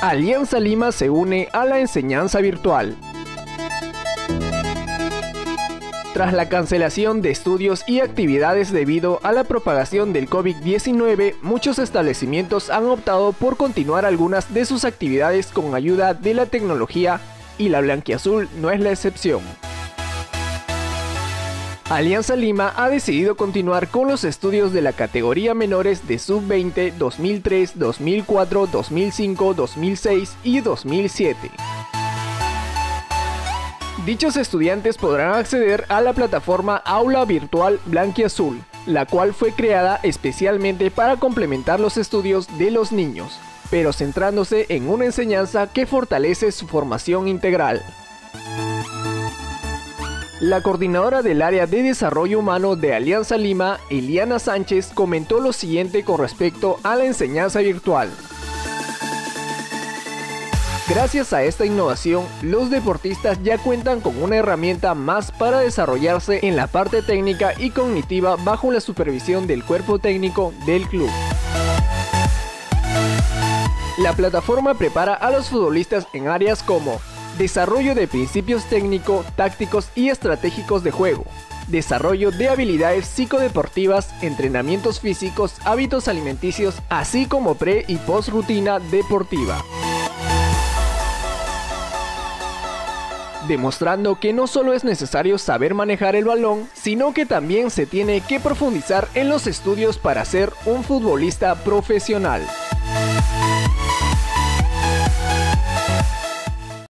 Alianza Lima se une a la enseñanza virtual. Tras la cancelación de estudios y actividades debido a la propagación del COVID-19, muchos establecimientos han optado por continuar algunas de sus actividades con ayuda de la tecnología y la Blanquiazul no es la excepción. Alianza Lima ha decidido continuar con los estudios de la categoría menores de sub-20 2003, 2004, 2005, 2006 y 2007. Dichos estudiantes podrán acceder a la plataforma Aula Virtual Blanquiazul, la cual fue creada especialmente para complementar los estudios de los niños, pero centrándose en una enseñanza que fortalece su formación integral. La coordinadora del área de desarrollo humano de Alianza Lima, Eliana Sánchez, comentó lo siguiente con respecto a la enseñanza virtual. Gracias a esta innovación, los deportistas ya cuentan con una herramienta más para desarrollarse en la parte técnica y cognitiva bajo la supervisión del cuerpo técnico del club. La plataforma prepara a los futbolistas en áreas como desarrollo de principios técnico, tácticos y estratégicos de juego, desarrollo de habilidades psicodeportivas, entrenamientos físicos, hábitos alimenticios, así como pre y post rutina deportiva. demostrando que no solo es necesario saber manejar el balón, sino que también se tiene que profundizar en los estudios para ser un futbolista profesional.